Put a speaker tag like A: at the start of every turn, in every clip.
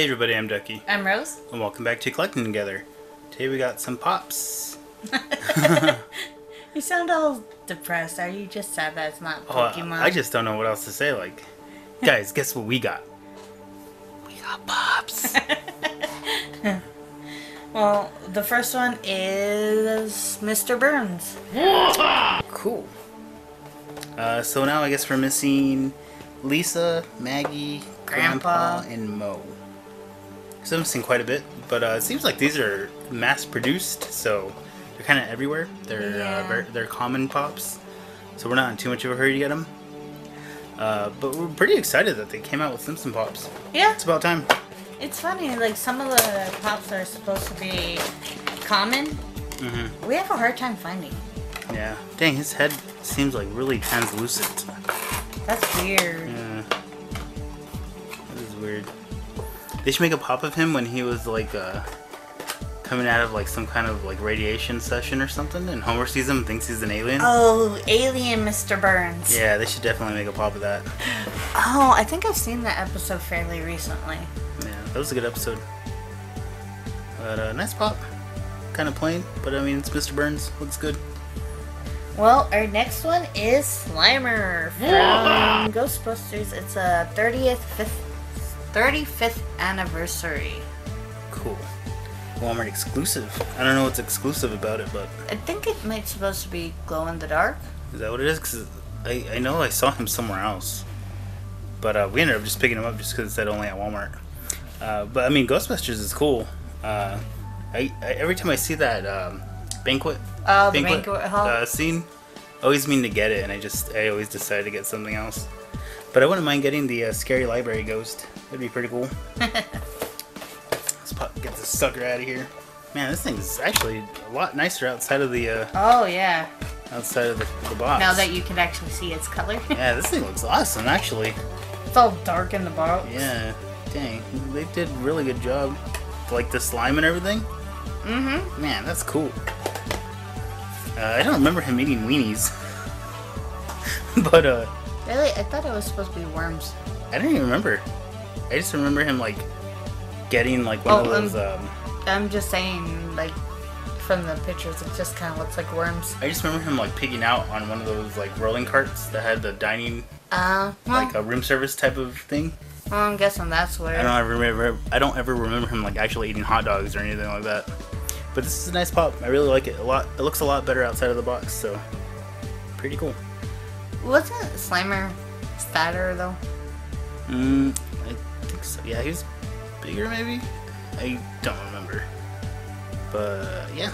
A: everybody, I'm Ducky,
B: I'm Rose.
A: and welcome back to Collecting Together. Today we got some pops.
B: You sound all depressed. Are you just sad that it's not
A: Oh,
B: Pokemon?
A: I just don't know what else to say. Like, guys, guess what we got? We got pops.
B: Well, the first one is Mr. Burns.
A: cool. Uh, so now I guess we're missing Lisa, Maggie, Grandpa,
B: Grandpa.
A: and Moe. So I'm missing quite a bit, but uh, it seems like these are mass produced, so they're kind of everywhere. They're uh,
B: Yeah.
A: ver- they're common pops, so we're not in too much of a hurry to get them. Uh, but we're pretty excited that they came out with Simpson pops.
B: Yeah,
A: It's about time.
B: it's funny. Like some of the pops are supposed to be common.
A: hmm
B: We have a hard time finding.
A: Yeah. Dang, his head seems like really translucent.
B: That's weird.
A: Yeah. That is weird. They should make a pop of him when he was like uh coming out of like some kind of like radiation session or something and Homer sees him and thinks he's an alien.
B: Oh, Alien Mr. Burns.
A: Yeah, they should definitely make a pop of that.
B: Oh, I think I've seen that episode fairly recently.
A: Yeah, that was a good episode. But uh nice pop. Kind of plain, but I mean it's Mr. Burns. Looks good.
B: Well, our next one is Slimer from Ghostbusters. It's a 30th, 5th, 35th anniversary.
A: Cool. Walmart exclusive. I don't know what's exclusive about it, but
B: I think it might supposed to be glow in the dark.
A: Is that what it is? Because I, I know I saw him somewhere else. But uh, we ended up just picking him up just because it said only at Walmart. Uh, but I mean, Ghostbusters is cool. Uh, I, I Every time I see that um, banquet,
B: Oh, banquet hall.
A: uh, scene, I always mean to get it, and I just I always decide to get something else. But I wouldn't mind getting the uh, Scary Library Ghost. That'd be pretty cool. Let's pop, get this sucker out of here. Man, this thing's actually a lot nicer outside of the uh,
B: oh, yeah.
A: outside of the, the box.
B: Now that you can actually see its color.
A: Yeah, this thing looks awesome, actually.
B: it's all dark in the box.
A: Yeah, dang, they did a really good job. Like the slime and everything.
B: Mm-hmm.
A: Man, that's cool. Uh, I don't remember him eating weenies, but uh,
B: Really? I thought it was supposed to be worms.
A: I don't even remember. I just remember him like getting like one
B: Oh,
A: of those. Um,
B: I'm just saying, like, from the pictures, it just kind of looks like worms.
A: I just remember him like pigging out on one of those like rolling carts that had the dining,
B: Uh, well,
A: like a room service type of thing.
B: well, I'm guessing that's where.
A: I don't ever remember. I don't ever remember him like actually eating hot dogs or anything like that. But this is a nice pop. I really like it a lot. It looks a lot better outside of the box, so pretty cool.
B: Wasn't Slimer fatter though?
A: Mm, I think so. Yeah, he was bigger maybe. I don't remember. But yeah,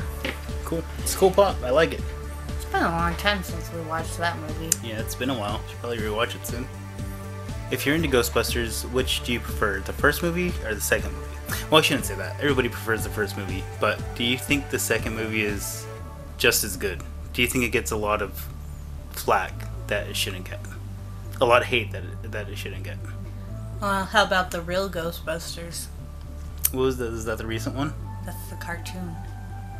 A: cool. It's a cool pop. I like it.
B: It's been a long time since we watched that movie.
A: Yeah, it's been a while. Should probably rewatch it soon. If you're into Ghostbusters, which do you prefer, the first movie or the second movie? Well, I shouldn't say that. Everybody prefers the first movie, but do you think the second movie is just as good? Do you think it gets a lot of flack that it shouldn't get? A lot of hate that it, that it shouldn't get.
B: Well, how about the real Ghostbusters?
A: What was that? Is that the recent one?
B: That's the cartoon.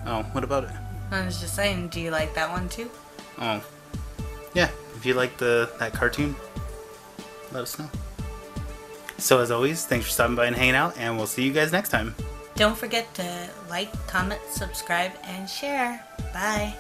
A: Oh, what about it?
B: I was just saying, do you like that one too?
A: Oh, yeah. If you like the that cartoon, let us know. So as always, thanks for stopping by and hanging out, and we'll see you guys next time.
B: Don't forget to like, comment, subscribe, and share. Bye.